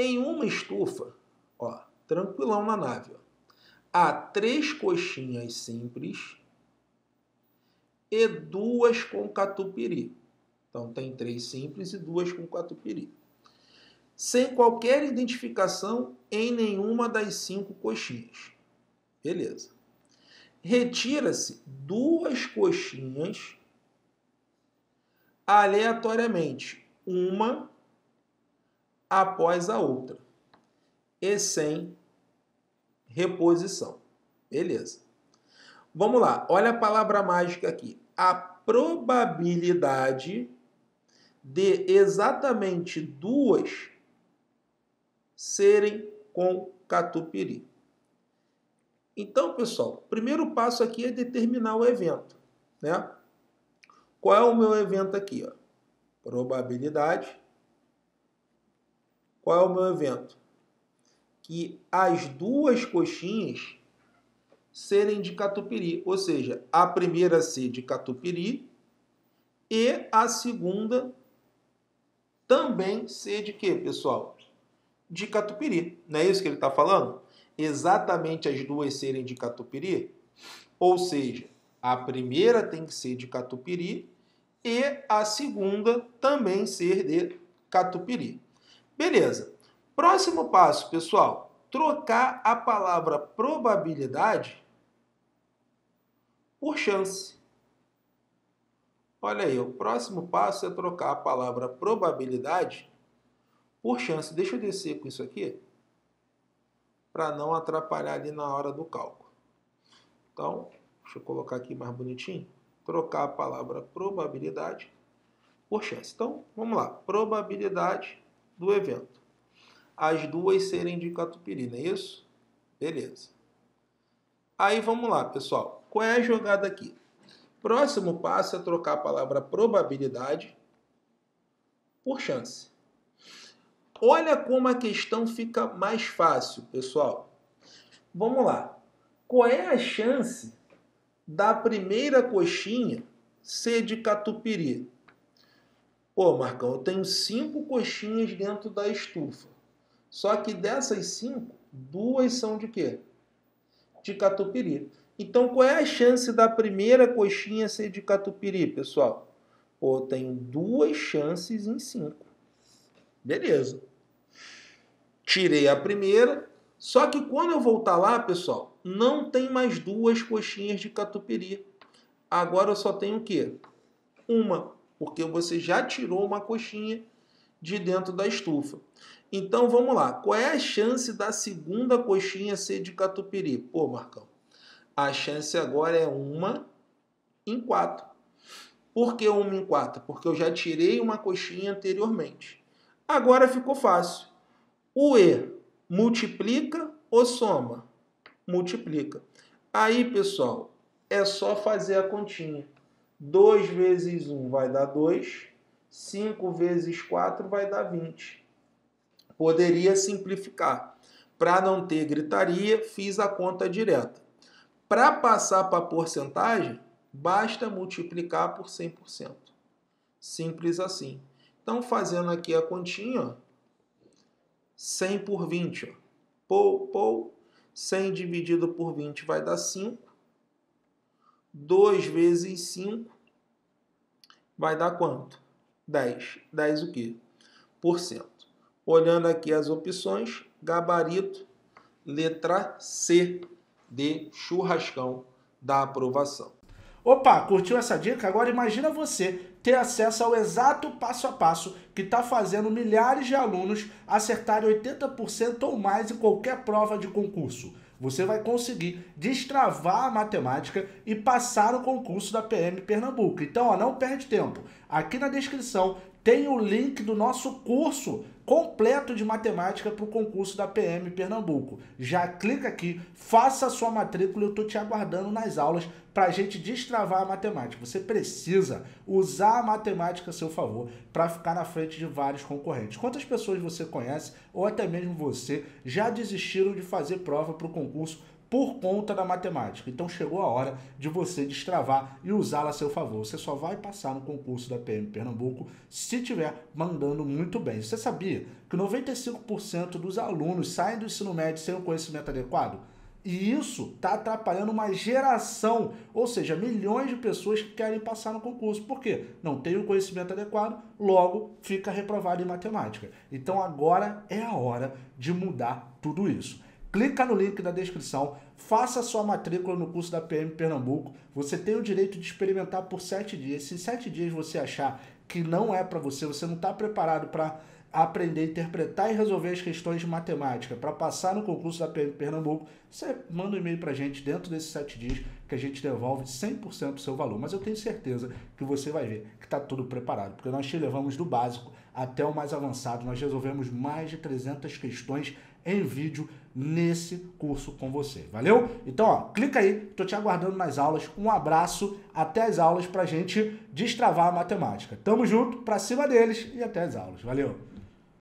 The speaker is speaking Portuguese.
Em uma estufa, ó, tranquilão na nave, ó, há três coxinhas simples e duas com catupiry. Então tem três simples e duas com catupiry. Sem qualquer identificação em nenhuma das cinco coxinhas. Beleza. Retira-se duas coxinhas aleatoriamente, uma após a outra, e sem reposição. Beleza. Vamos lá, olha a palavra mágica aqui. A probabilidade de exatamente duas serem com catupiry. Então, pessoal, o primeiro passo aqui é determinar o evento, né? Qual é o meu evento aqui, ó? Probabilidade. Qual é o meu evento? Que as duas coxinhas serem de catupiry, ou seja, a primeira ser de catupiry e a segunda também ser de quê, pessoal? De catupiry. Não é isso que ele está falando? Exatamente as duas serem de catupiry? Ou seja, a primeira tem que ser de catupiry e a segunda também ser de catupiry. Beleza. Próximo passo, pessoal, trocar a palavra probabilidade por chance. Olha aí, o próximo passo é trocar a palavra probabilidade por chance. Deixa eu descer com isso aqui para não atrapalhar ali na hora do cálculo. Então, deixa eu colocar aqui mais bonitinho. Trocar a palavra probabilidade por chance. Então, vamos lá. Probabilidade do evento. As duas serem de catupiry, não é isso? Beleza. Aí vamos lá, pessoal. Qual é a jogada aqui? Próximo passo é trocar a palavra probabilidade por chance. Olha como a questão fica mais fácil, pessoal. Vamos lá. Qual é a chance da primeira coxinha ser de catupiry? Pô, Marcão, eu tenho cinco coxinhas dentro da estufa. Só que dessas cinco, duas são de quê? De catupiry. Então, qual é a chance da primeira coxinha ser de catupiry, pessoal? Pô, eu tenho duas chances em cinco. Beleza. Tirei a primeira, só que quando eu voltar lá, pessoal, não tem mais duas coxinhas de catupiry. Agora eu só tenho o quê? Uma, porque você já tirou uma coxinha de dentro da estufa. Então vamos lá, qual é a chance da segunda coxinha ser de catupiry? Pô, Marcão, a chance agora é uma em quatro. Por que uma em quatro? Porque eu já tirei uma coxinha anteriormente. Agora ficou fácil. O E multiplica ou soma? Multiplica. Aí, pessoal, é só fazer a continha. 2 vezes 1 vai dar 2. 5 vezes 4 vai dar 20. Poderia simplificar. Para não ter gritaria, fiz a conta direta. Para passar para porcentagem, basta multiplicar por 100%. Simples assim. Então, fazendo aqui a continha, ó, 100 por 20. Ó. Pou, pou, 100 dividido por 20 vai dar 5. 2 vezes 5 vai dar quanto? 10. 10 o quê? Por cento. Olhando aqui as opções, gabarito, letra C, de churrascão da aprovação. Opa, curtiu essa dica? Agora imagina você ter acesso ao exato passo a passo que está fazendo milhares de alunos acertarem 80% ou mais em qualquer prova de concurso. Você vai conseguir destravar a matemática e passar o concurso da PM Pernambuco. Então, ó, não perde tempo. Aqui na descrição tem o link do nosso curso completo de matemática para o concurso da PM Pernambuco. Já clica aqui, faça a sua matrícula eu estou te aguardando nas aulas para a gente destravar a matemática. Você precisa usar a matemática a seu favor para ficar na frente de vários concorrentes. Quantas pessoas você conhece ou até mesmo você já desistiram de fazer prova para o concurso por conta da matemática. Então chegou a hora de você destravar e usá-la a seu favor. Você só vai passar no concurso da PM Pernambuco se estiver mandando muito bem. Você sabia que 95% dos alunos saem do ensino médio sem o conhecimento adequado? E isso está atrapalhando uma geração, ou seja, milhões de pessoas que querem passar no concurso. Por quê? Não tem o conhecimento adequado, logo fica reprovado em matemática. Então agora é a hora de mudar tudo isso. Clica no link da descrição, faça sua matrícula no curso da PM Pernambuco. Você tem o direito de experimentar por sete dias. Se em sete dias você achar que não é para você, você não está preparado para aprender interpretar e resolver as questões de matemática para passar no concurso da PM Pernambuco, você manda um e-mail para a gente dentro desses sete dias que a gente devolve 100% do seu valor. Mas eu tenho certeza que você vai ver que está tudo preparado, porque nós te levamos do básico até o mais avançado. Nós resolvemos mais de 300 questões em vídeo nesse curso com você. Valeu? Então, ó, clica aí, tô te aguardando nas aulas. Um abraço, até as aulas pra gente destravar a matemática. Tamo junto, pra cima deles e até as aulas. Valeu!